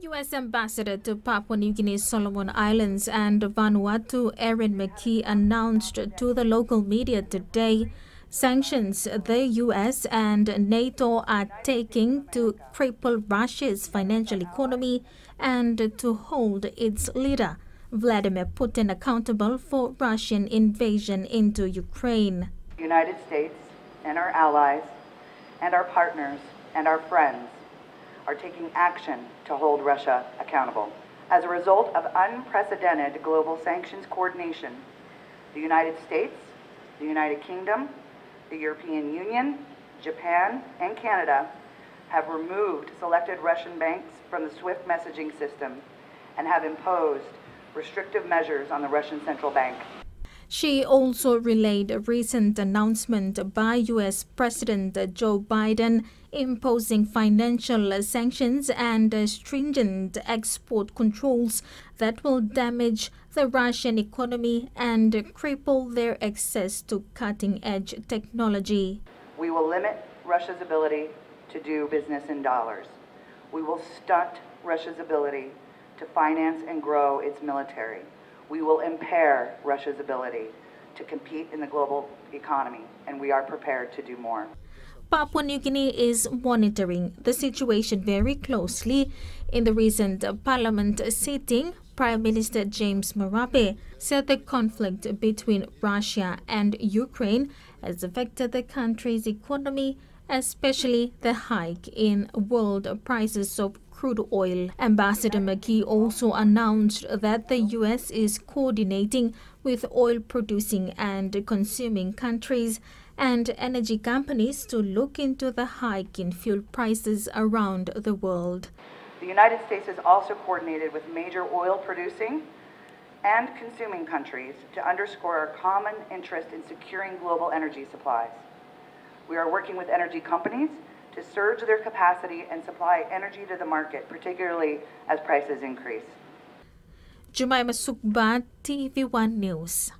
U.S. Ambassador to Papua New Guinea Solomon Islands and Vanuatu, Erin McKee, announced to the local media today sanctions the U.S. and NATO are taking to cripple Russia's financial economy and to hold its leader, Vladimir Putin, accountable for Russian invasion into Ukraine. The United States and our allies and our partners and our friends are taking action to hold Russia accountable. As a result of unprecedented global sanctions coordination, the United States, the United Kingdom, the European Union, Japan, and Canada have removed selected Russian banks from the SWIFT messaging system and have imposed restrictive measures on the Russian Central Bank. She also relayed a recent announcement by US President Joe Biden imposing financial sanctions and stringent export controls that will damage the Russian economy and cripple their access to cutting edge technology. We will limit Russia's ability to do business in dollars. We will stunt Russia's ability to finance and grow its military we will impair Russia's ability to compete in the global economy, and we are prepared to do more. Papua New Guinea is monitoring the situation very closely. In the recent parliament sitting, Prime Minister James Marape said the conflict between Russia and Ukraine has affected the country's economy, especially the hike in world prices of crude oil. Ambassador McKee also announced that the U.S. is coordinating with oil producing and consuming countries and energy companies to look into the hike in fuel prices around the world. The United States has also coordinated with major oil producing and consuming countries to underscore our common interest in securing global energy supplies. We are working with energy companies to surge their capacity and supply energy to the market, particularly as prices increase. Jemima Sukbat, TVWAN News.